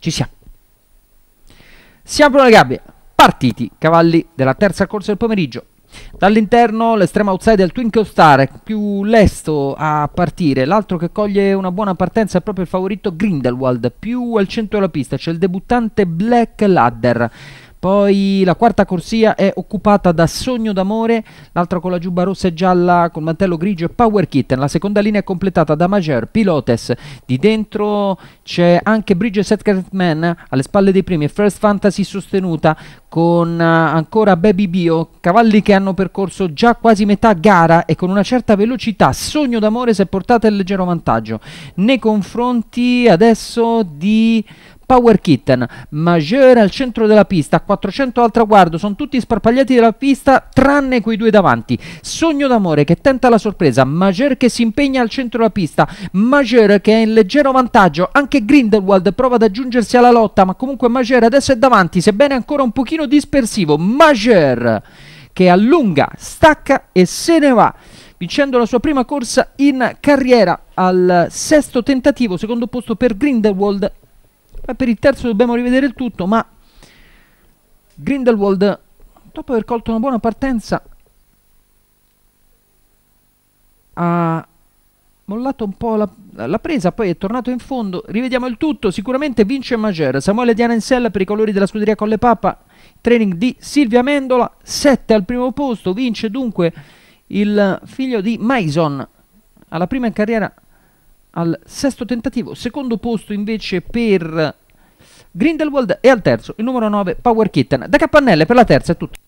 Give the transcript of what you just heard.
Ci siamo. Si aprono le gabbie. Partiti, cavalli della terza corsa del pomeriggio. Dall'interno l'estremo outsider il Twinkle Star, più lesto a partire, l'altro che coglie una buona partenza è proprio il favorito Grindelwald, più al centro della pista c'è il debuttante Black Ladder. Poi la quarta corsia è occupata da Sogno d'amore, l'altra con la giubba rossa e gialla col mantello grigio e Power Kitten. La seconda linea è completata da Major, Pilotes. Di dentro c'è anche Bridge Secret Man alle spalle dei primi e First Fantasy sostenuta con uh, ancora Baby Bio, cavalli che hanno percorso già quasi metà gara e con una certa velocità. Sogno d'amore si è portata in leggero vantaggio nei confronti adesso di Power Kitten, Majeur al centro della pista, 400 al traguardo, sono tutti sparpagliati dalla pista tranne quei due davanti. Sogno d'amore che tenta la sorpresa, Majeur che si impegna al centro della pista, Majeur che è in leggero vantaggio, anche Grindelwald prova ad aggiungersi alla lotta, ma comunque Majeur adesso è davanti, sebbene ancora un pochino dispersivo. Majeur che allunga, stacca e se ne va vincendo la sua prima corsa in carriera al sesto tentativo, secondo posto per Grindelwald Beh, per il terzo dobbiamo rivedere il tutto, ma Grindelwald, dopo aver colto una buona partenza, ha mollato un po' la, la, presa, poi è tornato in fondo. Rivediamo il tutto, sicuramente vince Mager. Samuele Diana in sella per i colori della scuderia Colle Papa. Training di Silvia Mendola, 7 al primo posto, vince dunque il figlio di Mason alla prima in carriera al sesto tentativo, secondo posto invece per Grindelwald e al terzo il numero 9 Power Kitten. Da Capannelle per la terza è tutto.